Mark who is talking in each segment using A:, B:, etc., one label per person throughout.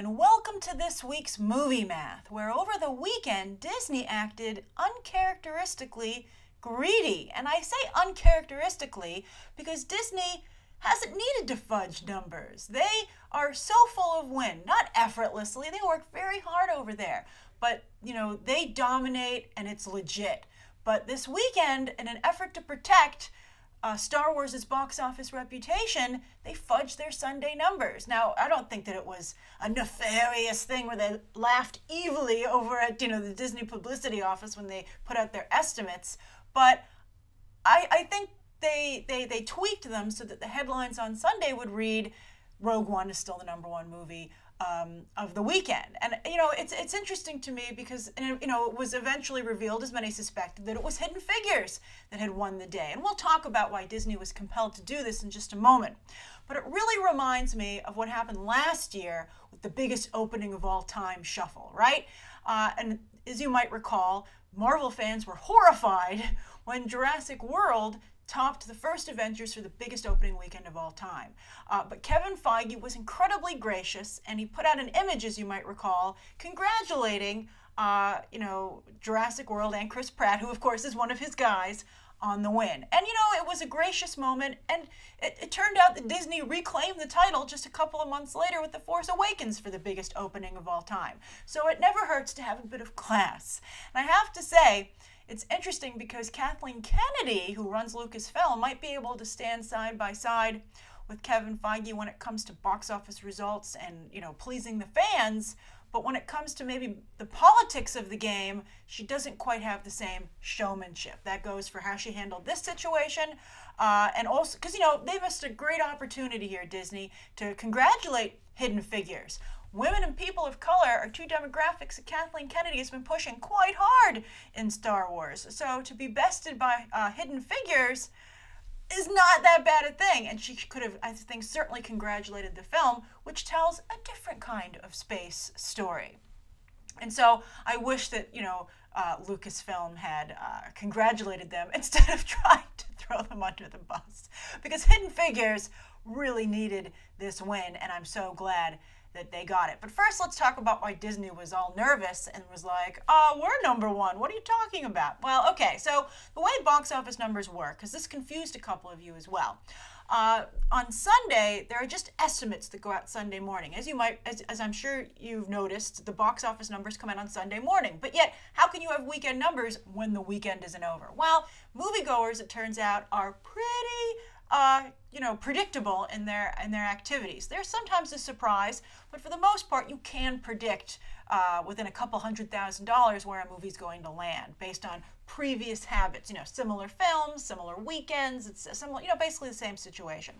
A: and welcome to this week's Movie Math, where over the weekend Disney acted uncharacteristically greedy. And I say uncharacteristically because Disney hasn't needed to fudge numbers. They are so full of win, not effortlessly. They work very hard over there. But, you know, they dominate and it's legit. But this weekend, in an effort to protect uh, Star Wars' box office reputation, they fudged their Sunday numbers. Now, I don't think that it was a nefarious thing where they laughed evilly over at you know the Disney publicity office when they put out their estimates, but I, I think they, they they tweaked them so that the headlines on Sunday would read, "Rogue One is still the number one movie." Um, of the weekend. And you know, it's it's interesting to me because you know it was eventually revealed, as many suspected, that it was Hidden Figures that had won the day. And we'll talk about why Disney was compelled to do this in just a moment. But it really reminds me of what happened last year with the biggest opening of all time shuffle, right? Uh, and as you might recall, Marvel fans were horrified when Jurassic World topped the first Avengers for the biggest opening weekend of all time. Uh, but Kevin Feige was incredibly gracious, and he put out an image, as you might recall, congratulating, uh, you know, Jurassic World and Chris Pratt, who of course is one of his guys, on the win. And you know, it was a gracious moment, and it, it, turned out that Disney reclaimed the title just a couple of months later with The Force Awakens for the biggest opening of all time. So it never hurts to have a bit of class. And I have to say, it's interesting because Kathleen Kennedy, who runs Lucasfilm, might be able to stand side by side with Kevin Feige when it comes to box office results and you know pleasing the fans. But when it comes to maybe the politics of the game, she doesn't quite have the same showmanship. That goes for how she handled this situation. Uh, and also, because, you know, they missed a great opportunity here, Disney, to congratulate Hidden Figures. Women and people of color are two demographics that Kathleen Kennedy has been pushing quite hard in Star Wars. So to be bested by uh, Hidden Figures is not that bad a thing. And she could have, I think, certainly congratulated the film, which tells a different kind of space story. And so I wish that, you know, uh, Lucasfilm had uh, congratulated them instead of trying to throw them under the bus. Because Hidden Figures really needed this win, and I'm so glad that they got it. But first, let's talk about why Disney was all nervous and was like, oh, we're number one. What are you talking about? Well, okay, so the way box office numbers work, because this confused a couple of you as well. Uh, on Sunday, there are just estimates that go out Sunday morning. As you might, as, as I'm sure you've noticed, the box office numbers come out on Sunday morning. But yet, how can you have weekend numbers when the weekend isn't over? Well, moviegoers, it turns out, are pretty uh, you know, predictable in their in their activities. There's sometimes a surprise, but for the most part, you can predict uh, within a couple hundred thousand dollars where a movie's going to land based on previous habits. You know, similar films, similar weekends. It's similar, you know, basically the same situation.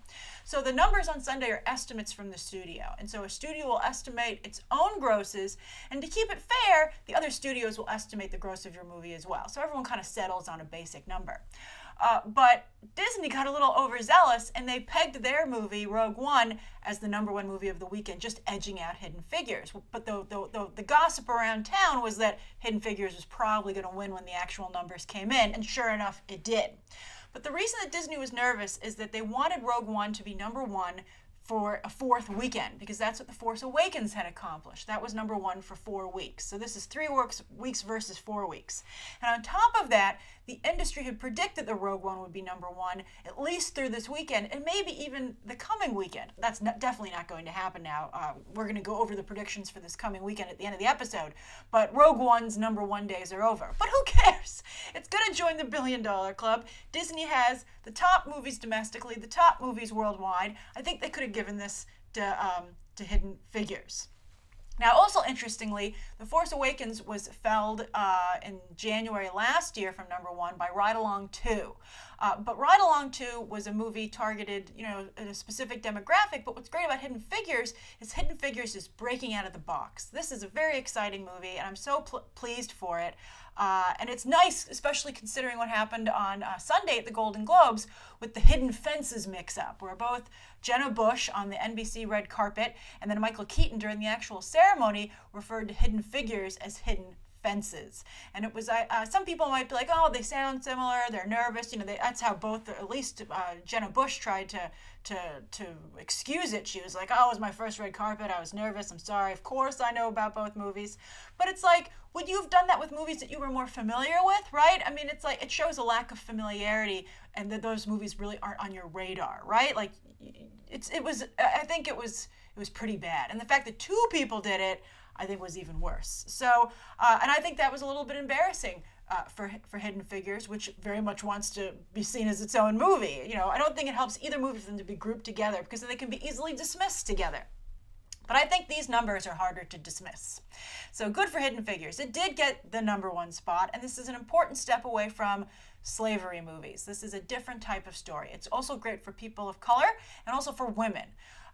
A: So the numbers on Sunday are estimates from the studio, and so a studio will estimate its own grosses, and to keep it fair, the other studios will estimate the gross of your movie as well. So everyone kind of settles on a basic number. Uh, but Disney got a little overzealous and they pegged their movie, Rogue One, as the number one movie of the weekend, just edging out Hidden Figures. But the, the, the, the gossip around town was that Hidden Figures was probably going to win when the actual numbers came in, and sure enough, it did. But the reason that Disney was nervous is that they wanted Rogue One to be number one for a fourth weekend because that's what The Force Awakens had accomplished. That was number one for four weeks. So this is three weeks, weeks versus four weeks. And on top of that, the industry had predicted the Rogue One would be number one at least through this weekend and maybe even the coming weekend. That's not, definitely not going to happen now. Uh, we're going to go over the predictions for this coming weekend at the end of the episode. But Rogue One's number one days are over. But who cares? It's going to join the billion dollar club. Disney has the top movies domestically, the top movies worldwide. I think they could have given this to, um, to Hidden Figures. Now, also interestingly, The Force Awakens was felled uh, in January last year from number one by Ride Along 2. Uh, but Ride Along 2 was a movie targeted, you know, a specific demographic. But what's great about Hidden Figures is Hidden Figures is breaking out of the box. This is a very exciting movie, and I'm so pl pleased for it. Uh, and it's nice, especially considering what happened on uh, Sunday at the Golden Globes with the Hidden Fences mix up, where both Jenna Bush on the NBC red carpet and then Michael Keaton during the actual ceremony referred to Hidden Figures as Hidden Fences. And it was, uh, some people might be like, oh, they sound similar, they're nervous. You know, they, that's how both, at least uh, Jenna Bush tried to, to, to excuse it. She was like, oh, it was my first red carpet, I was nervous, I'm sorry. Of course I know about both movies. But it's like, would you have done that with movies that you were more familiar with, right? I mean, it's like, it shows a lack of familiarity and that those movies really aren't on your radar, right? Like, it's, it was, I think it was, it was pretty bad. And the fact that two people did it, I think was even worse. So, uh, and I think that was a little bit embarrassing uh, for for Hidden Figures, which very much wants to be seen as its own movie. You know, I don't think it helps either movie for them to be grouped together because then they can be easily dismissed together. But I think these numbers are harder to dismiss. So good for Hidden Figures. It did get the number one spot, and this is an important step away from slavery movies. This is a different type of story. It's also great for people of color and also for women.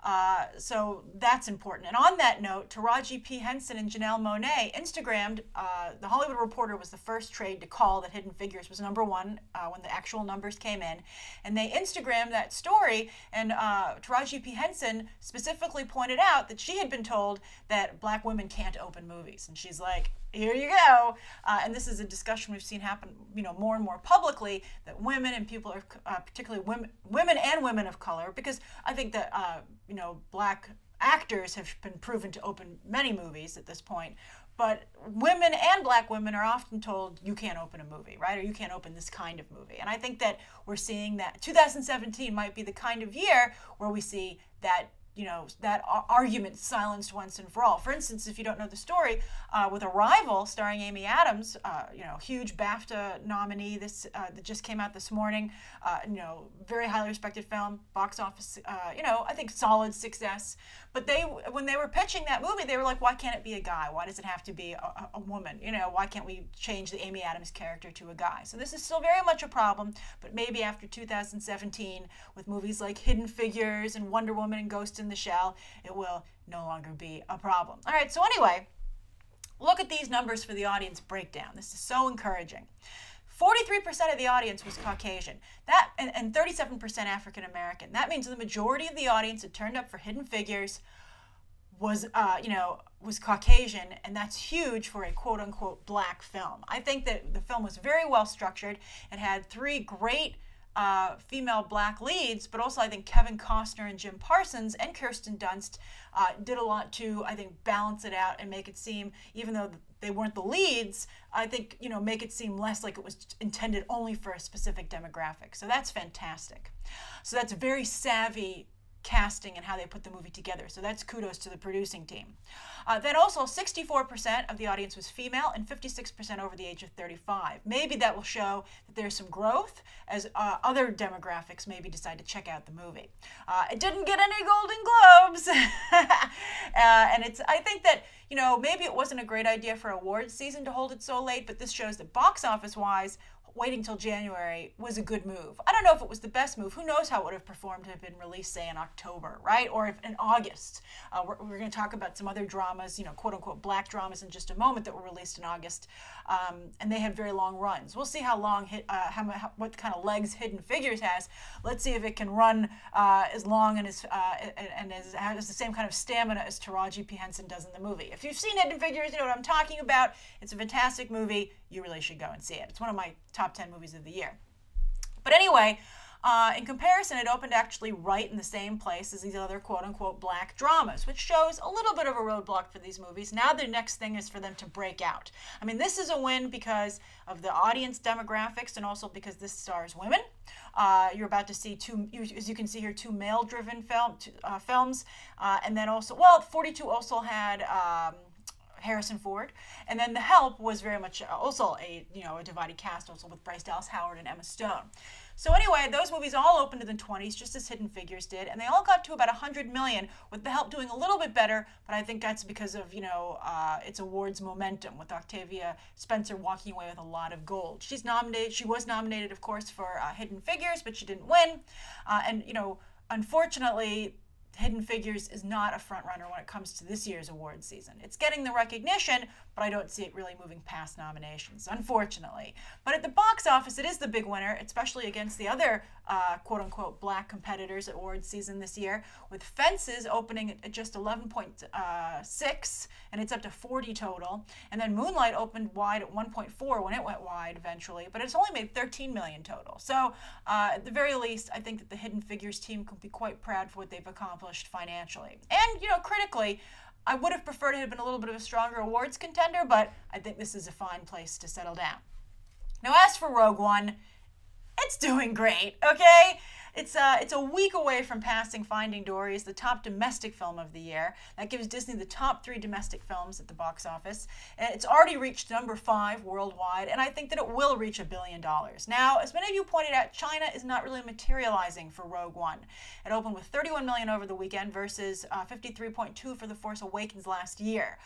A: Uh, so that's important. And on that note, Taraji P. Henson and Janelle Monáe Instagrammed, uh, The Hollywood Reporter was the first trade to call that Hidden Figures was number one uh, when the actual numbers came in. And they Instagrammed that story, and uh, Taraji P. Henson specifically pointed out that she had been told that black women can't open movies. And she's like, here you go. Uh, and this is a discussion we've seen happen, you know, more and more publicly that women and people are, uh, particularly women, women and women of color, because I think that, uh, you know, black actors have been proven to open many movies at this point. But women and black women are often told you can't open a movie, right? Or you can't open this kind of movie. And I think that we're seeing that 2017 might be the kind of year where we see that you know that argument silenced once and for all. For instance, if you don't know the story, uh, with Arrival, starring Amy Adams, uh, you know, huge BAFTA nominee. This uh, that just came out this morning. Uh, you know, very highly respected film, box office. Uh, you know, I think solid success. But they, when they were pitching that movie, they were like, "Why can't it be a guy? Why does it have to be a, a woman? You know, why can't we change the Amy Adams character to a guy?" So this is still very much a problem. But maybe after 2017, with movies like Hidden Figures and Wonder Woman and Ghost in in the shell, it will no longer be a problem. All right, so anyway, look at these numbers for the audience breakdown. This is so encouraging. 43% of the audience was Caucasian. That and, and 37% African American. That means the majority of the audience that turned up for Hidden Figures was uh, you know was Caucasian, and that's huge for a quote unquote black film. I think that the film was very well structured. It had three great uh, female black leads, but also I think Kevin Costner and Jim Parsons and Kirsten Dunst uh, did a lot to I think balance it out and make it seem, even though they weren't the leads, I think you know make it seem less like it was intended only for a specific demographic. So that's fantastic. So that's very savvy casting and how they put the movie together. So that's kudos to the producing team. Uh, then also 64% of the audience was female and 56% over the age of 35. Maybe that will show that there's some growth as uh, other demographics maybe decide to check out the movie. Uh, it didn't get any Golden Globes. Uh, and it's I think that, you know, maybe it wasn't a great idea for awards season to hold it so late, but this shows that box office wise, waiting till January was a good move. I don't know if it was the best move. Who knows how it would have performed to have been released, say, in October, right? Or if in August. Uh, we're, we're going to talk about some other dramas, you know, quote unquote black dramas in just a moment that were released in August. Um, and they had very long runs. We'll see how long, hit, uh, how, how, what kind of legs Hidden Figures has. Let's see if it can run uh, as long and as, uh, and as, has the same kind of stamina as Taraji P. Henson does in the movie. If you've seen Hidden Figures, you know what I'm talking about. It's a fantastic movie. You really should go and see it. It's one of my top 10 movies of the year. But anyway, uh, in comparison, it opened actually right in the same place as these other quote unquote black dramas, which shows a little bit of a roadblock for these movies. Now the next thing is for them to break out. I mean, this is a win because of the audience demographics and also because this stars women. Uh, you're about to see two, as you can see here, two male-driven film, uh, films, uh, and then also, well, 42 also had. Um, Harrison Ford. And then The Help was very much also a you know a divided cast, also with Bryce Dallas Howard and Emma Stone. So anyway, those movies all opened in the 20s, just as Hidden Figures did, and they all got to about 100 million, with The Help doing a little bit better. But I think that's because of you know uh, its awards momentum, with Octavia Spencer walking away with a lot of gold. She's nominated. She was nominated, of course, for uh, Hidden Figures, but she didn't win. Uh, and you know, unfortunately Hidden Figures is not a frontrunner when it comes to this year's award season. It's getting the recognition, but I don't see it really moving past nominations, unfortunately. But at the box office, it is the big winner, especially against the other uh, quote unquote black competitors at awards season this year, with Fences opening at just 11.6, uh, and it's up to 40 total. And then Moonlight opened wide at 1.4 when it went wide eventually, but it's only made 13 million total. So, uh, at the very least, I think that the Hidden Figures team can be quite proud for what they've accomplished financially. And, you know, critically, I would have preferred it had been a little bit of a stronger awards contender, but I think this is a fine place to settle down. Now, as for Rogue One, it's doing great, okay? It's uh, it's a week away from passing Finding Dory as the top domestic film of the year. That gives Disney the top three domestic films at the box office. And it's already reached number five worldwide, and I think that it will reach a billion dollars. Now, as many of you pointed out, China is not really materializing for Rogue One. It opened with 31 million over the weekend versus uh, 53.2 for The Force Awakens last year.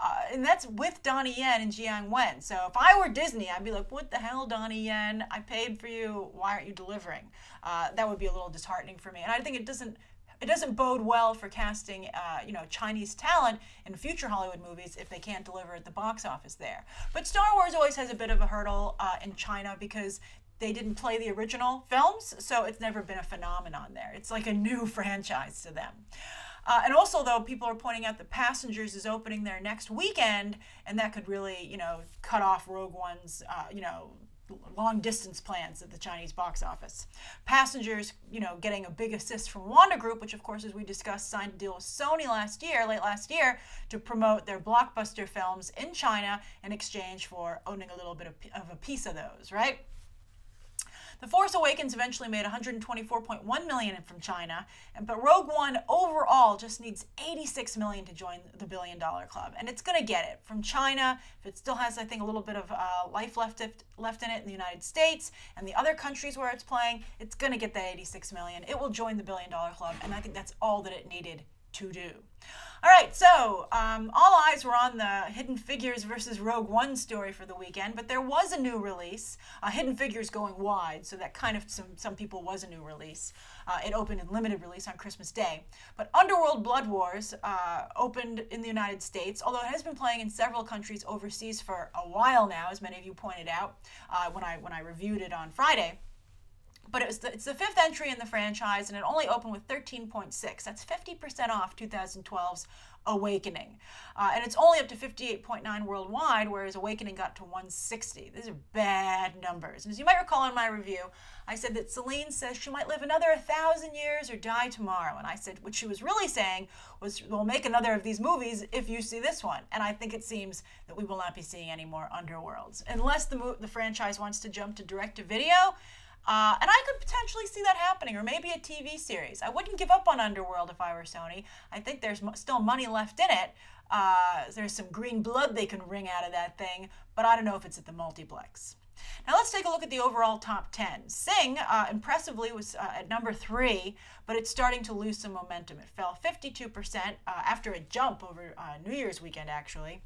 A: Uh, and that's with Donnie Yen and Jiang Wen. So if I were Disney, I'd be like, what the hell, Donnie Yen? I paid for you. Why aren't you delivering? Uh, that would be a little disheartening for me. And I think it doesn't it doesn't bode well for casting, uh, you know, Chinese talent in future Hollywood movies if they can't deliver at the box office there. But Star Wars always has a bit of a hurdle uh, in China because they didn't play the original films, so it's never been a phenomenon there. It's like a new franchise to them. Uh, and also, though, people are pointing out that Passengers is opening there next weekend, and that could really, you know, cut off Rogue One's, uh, you know, long distance plans at the Chinese box office. Passengers, you know, getting a big assist from Wanda Group, which of course, as we discussed, signed a deal with Sony last year, late last year, to promote their blockbuster films in China in exchange for owning a little bit of, of a piece of those, right? The Force Awakens eventually made 124.1 million from China, but Rogue One overall just needs 86 million to join the billion dollar club, and it's going to get it from China. If it still has, I think, a little bit of uh, life left left in it in the United States and the other countries where it's playing, it's going to get that 86 million. It will join the billion dollar club, and I think that's all that it needed to do. All right, so um, all eyes were on the Hidden Figures versus Rogue One story for the weekend, but there was a new release. Uh, Hidden Figures going wide, so that kind of some, some people was a new release. Uh, it opened in limited release on Christmas Day. But Underworld Blood Wars uh, opened in the United States, although it has been playing in several countries overseas for a while now, as many of you pointed out uh, when I when I reviewed it on Friday but it was the, it's the fifth entry in the franchise, and it only opened with 13.6. That's 50% off 2012's Awakening. Uh, and it's only up to 58.9 worldwide, whereas Awakening got to 160. These are bad numbers. And as you might recall in my review, I said that Selene says she might live another 1,000 years or die tomorrow. And I said what she was really saying was, we'll make another of these movies if you see this one. And I think it seems that we will not be seeing any more Underworlds. Unless the, the franchise wants to jump to direct to video, uh, and I could potentially see that happening, or maybe a TV series. I wouldn't give up on Underworld if I were Sony. I think there's still money left in it. Uh, there's some green blood they can wring out of that thing, but I don't know if it's at the multiplex. Now let's take a look at the overall top 10. Sing, uh, impressively, was uh, at number three, but it's starting to lose some momentum. It fell 52% uh, after a jump over uh, New Year's weekend, actually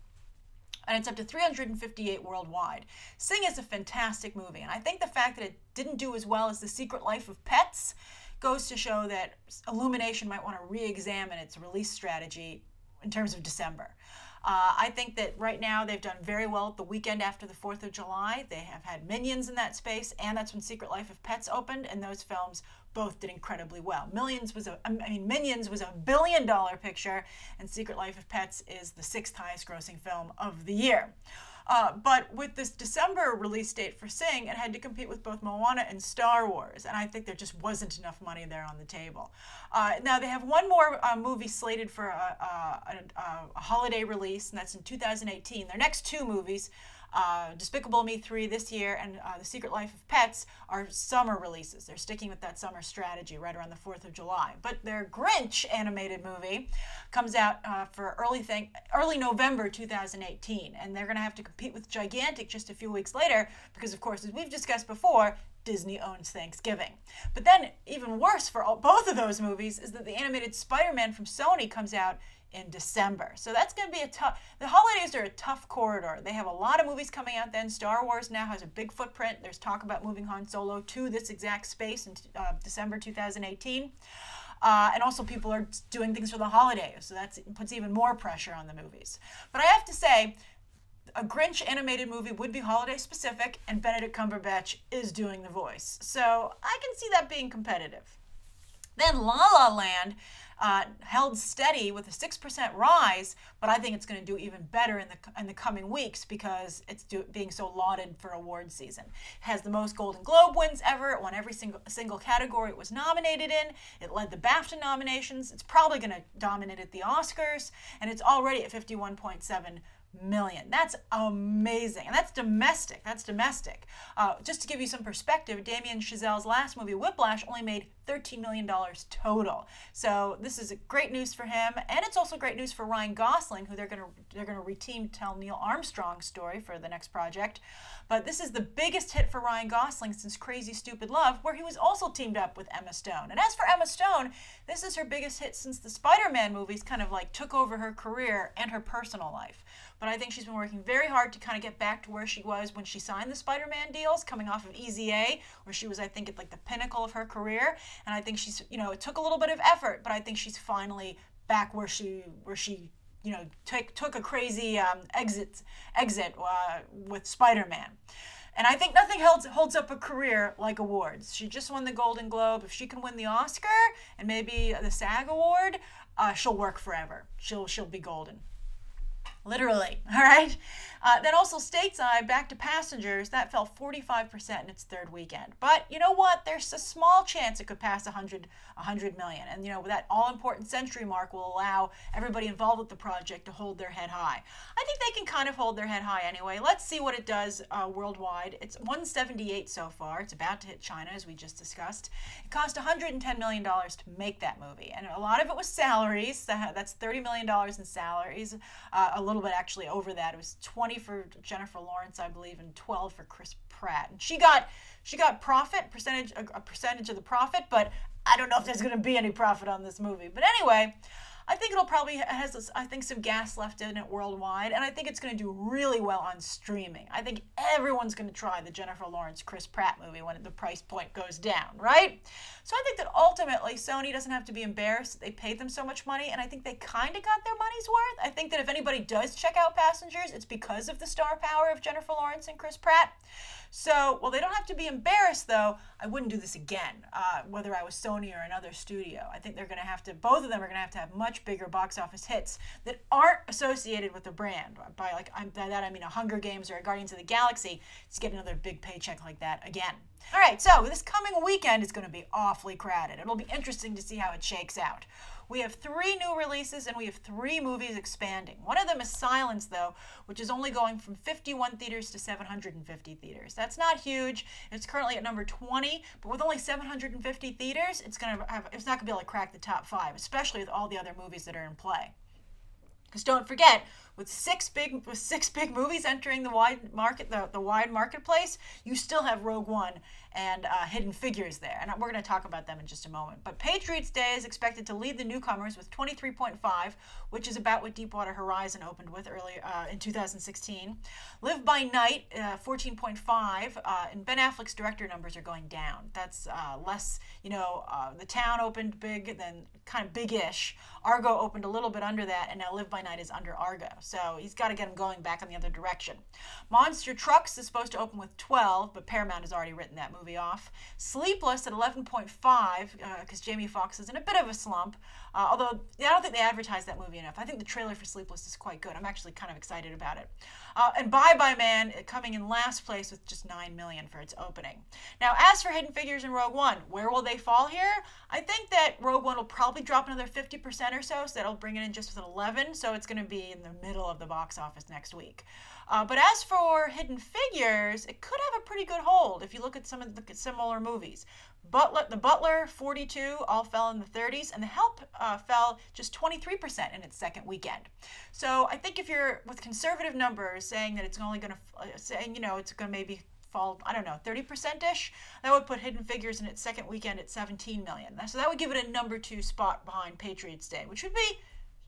A: and it's up to 358 worldwide. Sing is a fantastic movie, and I think the fact that it didn't do as well as The Secret Life of Pets goes to show that Illumination might want to re examine its release strategy in terms of December. Uh, I think that right now they've done very well at the weekend after the 4th of July. They have had Minions in that space, and that's when Secret Life of Pets opened, and those films both did incredibly well. Millions was a, I mean, Minions was a billion dollar picture, and Secret Life of Pets is the sixth highest grossing film of the year. Uh, but with this December release date for Sing, it had to compete with both Moana and Star Wars, and I think there just wasn't enough money there on the table. Uh, now they have one more uh, movie slated for a, a, a, a, holiday release, and that's in 2018. Their next two movies uh, Despicable Me 3 this year and uh, The Secret Life of Pets are summer releases. They're sticking with that summer strategy right around the 4th of July. But their Grinch animated movie comes out uh, for early, thing, early November 2018. And they're going to have to compete with Gigantic just a few weeks later because, of course, as we've discussed before, Disney owns Thanksgiving. But then, even worse for all, both of those movies is that the animated Spider Man from Sony comes out in December. So that's going to be a tough, the holidays are a tough corridor. They have a lot of movies coming out then. Star Wars now has a big footprint. There's talk about moving Han Solo to this exact space in uh, December 2018. Uh, and also, people are doing things for the holidays, so that puts even more pressure on the movies. But I have to say, a Grinch animated movie would be holiday specific, and Benedict Cumberbatch is doing the voice. So I can see that being competitive. Then La La Land uh, held steady with a 6% rise, but I think it's going to do even better in the, in the coming weeks because it's do, being so lauded for award season. It has the most Golden Globe wins ever. It won every single, single category it was nominated in. It led the BAFTA nominations. It's probably going to dominate at the Oscars, and it's already at 51.7 million. That's amazing. And that's domestic. That's domestic. Uh, just to give you some perspective, Damien Chazelle's last movie, Whiplash, only made $13 million total. So this is great news for him. And it's also great news for Ryan Gosling, who they're going to they're to reteam tell Neil Armstrong's story for the next project. But this is the biggest hit for Ryan Gosling since Crazy Stupid Love, where he was also teamed up with Emma Stone. And as for Emma Stone, this is her biggest hit since the Spider-Man movies kind of like took over her career and her personal life but I think she's been working very hard to kind of get back to where she was when she signed the Spider-Man deals, coming off of Easy A, where she was, I think, at like the pinnacle of her career. And I think she's, you know, it took a little bit of effort, but I think she's finally back where she where she you know took took a crazy um, exit exit uh, with Spider-Man. And I think nothing holds, holds up a career like awards. She just won the Golden Globe. If she can win the Oscar and maybe the SAG award, uh, she'll work forever. She'll she'll be golden literally. All right. Uh, then also stateside, back to passengers, that fell 45% in its third weekend. But you know what? There's a small chance it could pass 100, 100 million. And you know, with that all important century mark will allow everybody involved with the project to hold their head high. I think they can kind of hold their head high anyway. Let's see what it does uh, worldwide. It's 178 so far. It's about to hit China, as we just discussed. It cost 110 million dollars to make that movie, and a lot of it was salaries. That's 30 million dollars in salaries. Uh, a little bit actually over that. It was 20 for Jennifer Lawrence, I believe, and 12 for Chris Pratt. And she got she got profit percentage a, a percentage of the profit, but I don't know if there's going to be any profit on this movie. But anyway, I think it'll probably has I think some gas left in it worldwide, and I think it's going to do really well on streaming. I think everyone's going to try the Jennifer Lawrence Chris Pratt movie when the price point goes down, right? So I think that ultimately Sony doesn't have to be embarrassed they paid them so much money, and I think they kind of got their money's worth. I think that if anybody does check out Passengers, it's because of the star power of Jennifer Lawrence and Chris Pratt. So, well, they don't have to be embarrassed, though. I wouldn't do this again, uh, whether I was Sony or another studio. I think they're going to have to, both of them are going to have to have much bigger box office hits that aren't associated with the brand. By like, I'm, by that I mean a Hunger Games or a Guardians of the Galaxy, to get another big paycheck like that again. All right, so this coming weekend is going to be awfully crowded. It'll be interesting to see how it shakes out. We have three new releases and we have three movies expanding. One of them is Silence, though, which is only going from 51 theaters to 750 theaters. That's not huge. It's currently at number 20, but with only 750 theaters, it's gonna have it's not gonna be able to crack the top five, especially with all the other movies that are in play. Because don't forget, with six big with six big movies entering the wide market the, the wide marketplace, you still have Rogue One and uh, Hidden Figures there, and we're going to talk about them in just a moment. But Patriots Day is expected to lead the newcomers with 23.5, which is about what Deepwater Horizon opened with earlier uh, in 2016. Live by Night, uh, 14.5, uh, and Ben Affleck's director numbers are going down. That's uh, less, you know, uh, The Town opened big, then kind of big-ish. Argo opened a little bit under that, and now Live by Night is under Argo. So he's got to get him going back in the other direction. Monster Trucks is supposed to open with 12, but Paramount has already written that movie off. Sleepless at 11.5, because uh, Jamie Foxx is in a bit of a slump. Uh, although I don't think they advertised that movie enough. I think the trailer for Sleepless is quite good. I'm actually kind of excited about it. Uh, and Bye Bye Man coming in last place with just 9 million for its opening. Now, as for Hidden Figures and Rogue One, where will they fall here? I think that Rogue One will probably drop another 50% or so, so that'll bring it in just with an 11, so it's going to be in the middle of the box office next week. Uh, but as for Hidden Figures, it could have a pretty good hold if you look at some of the similar movies. Butler, the Butler, 42, all fell in the 30s, and the Help uh, fell just 23% in its second weekend. So I think if you're with conservative numbers saying that it's only going to, uh, saying, you know, it's going to maybe fall, I don't know, 30% ish, that would put Hidden Figures in its second weekend at 17 million. So that would give it a number two spot behind Patriots Day, which would be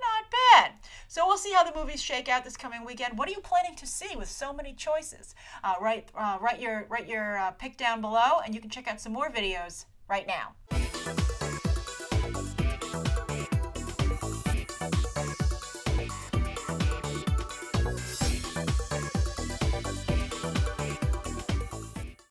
A: not bad. So we'll see how the movies shake out this coming weekend. What are you planning to see with so many choices? Uh, write, uh, write your, write your uh, pick down below, and you can check out some more videos right now.